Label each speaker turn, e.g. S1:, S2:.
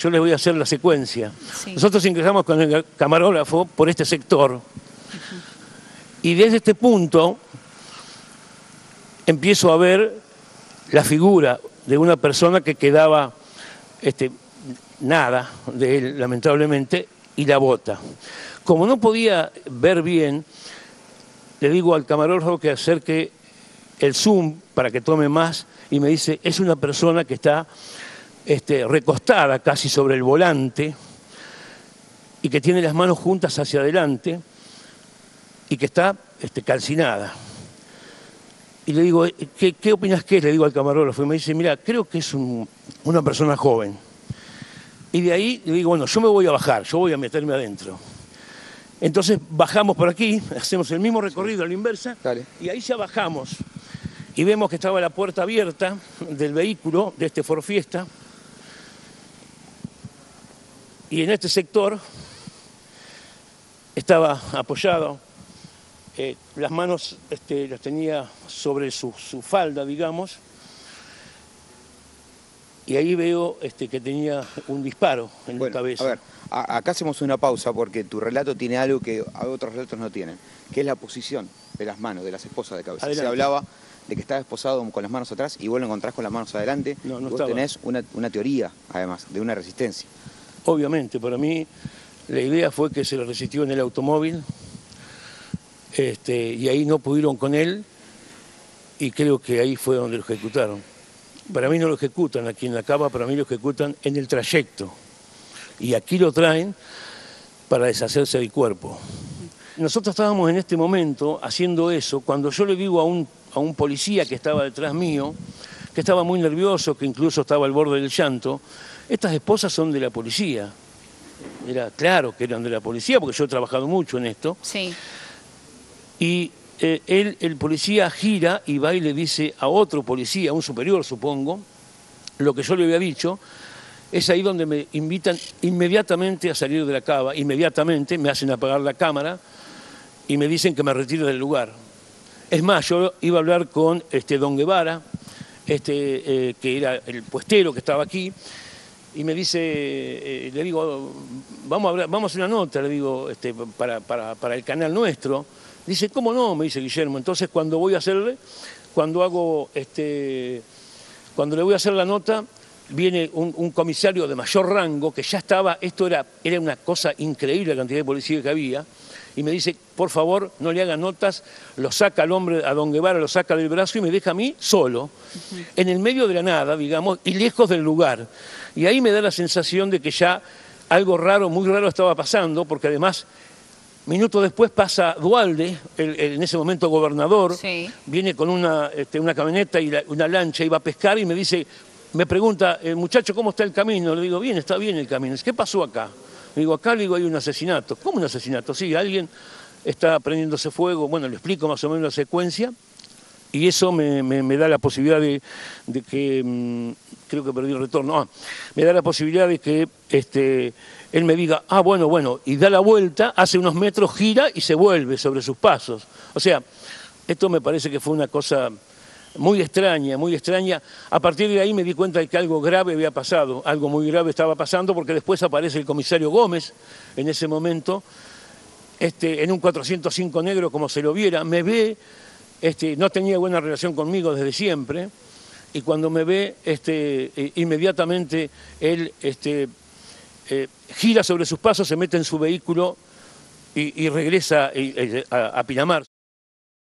S1: Yo les voy a hacer la secuencia.
S2: Sí.
S1: Nosotros ingresamos con el camarógrafo por este sector y desde este punto empiezo a ver la figura de una persona que quedaba este, nada de él, lamentablemente, y la bota. Como no podía ver bien, le digo al camarógrafo que acerque el zoom para que tome más y me dice, es una persona que está este, recostada casi sobre el volante y que tiene las manos juntas hacia adelante y que está este, calcinada. Y le digo, ¿qué, qué opinas que es? Le digo al camarógrafo y me dice, mira, creo que es un- una persona joven. Y de ahí le digo, bueno, yo me voy a bajar, yo voy a meterme adentro. Entonces bajamos por aquí, hacemos el mismo recorrido a la inversa,
S3: Dale.
S1: y ahí ya bajamos. Y vemos que estaba la puerta abierta del vehículo, de este Ford Fiesta. Y en este sector estaba apoyado, eh, las manos este, las tenía sobre su, su falda, digamos, y ahí veo este, que tenía un disparo en
S3: Bueno,
S1: la cabeza.
S3: a ver, a- acá hacemos una pausa porque tu relato tiene algo que otros relatos no tienen, que es la posición de las manos de las esposas de cabeza. Se hablaba de que estaba esposado con las manos atrás y vos lo encontrás con las manos adelante.
S1: No, no
S3: y vos
S1: estaba.
S3: tenés una, una teoría, además, de una resistencia.
S1: Obviamente, para mí la idea fue que se le resistió en el automóvil este, y ahí no pudieron con él y creo que ahí fue donde lo ejecutaron. Para mí no lo ejecutan aquí en la cava, para mí lo ejecutan en el trayecto. Y aquí lo traen para deshacerse del cuerpo. Nosotros estábamos en este momento haciendo eso cuando yo le digo a un, a un policía que estaba detrás mío, que estaba muy nervioso, que incluso estaba al borde del llanto, estas esposas son de la policía. Era claro que eran de la policía porque yo he trabajado mucho en esto.
S2: Sí.
S1: Y eh, él, el policía gira y va y le dice a otro policía, a un superior supongo, lo que yo le había dicho. Es ahí donde me invitan inmediatamente a salir de la cava, inmediatamente me hacen apagar la cámara y me dicen que me retire del lugar. Es más, yo iba a hablar con este don Guevara, este, eh, que era el puestero que estaba aquí, y me dice, eh, le digo, vamos a, hablar, vamos a hacer una nota, le digo, este, para, para, para el canal nuestro. Dice, ¿cómo no? Me dice Guillermo. Entonces, cuando voy a hacerle, cuando hago, este, cuando le voy a hacer la nota, viene un, comisario de mayor rango, que ya estaba, esto era, era una cosa increíble la cantidad de policía que había, y me dice, por favor, no le hagan notas, lo saca al hombre, a don Guevara, lo saca del brazo y me deja a mí solo, en el medio de la nada, digamos, y lejos del lugar. Y ahí me da la sensación de que ya algo raro, muy raro estaba pasando, porque además, minutos después pasa Dualde, el- el- en ese momento gobernador,
S2: Sí.
S1: viene con una, este, una camioneta y la- una lancha y va a pescar y me dice, me pregunta, el muchacho, ¿cómo está el camino? Le digo, bien, está bien el camino. ¿qué pasó acá? Le digo, acá le digo, hay un asesinato. ¿Cómo un asesinato? Sí, alguien está prendiéndose fuego. Bueno, le explico más o menos la secuencia y eso me, me- da la posibilidad de, de que, mm, creo que perdí el retorno, ah, me da la posibilidad de que este, él me diga, ah, bueno, bueno, y da la vuelta, hace unos metros, gira y se vuelve sobre sus pasos. O sea, esto me parece que fue una cosa muy extraña, muy extraña. A partir de ahí me di cuenta de que algo grave había pasado, algo muy grave estaba pasando, porque después aparece el comisario Gómez en ese momento, este, en un 405 negro como se lo viera, me ve, este, no tenía buena relación conmigo desde siempre, y cuando me ve, este, eh, inmediatamente él este, eh, gira sobre sus pasos, se mete en su vehículo y, regresa eh, a, a Pinamar.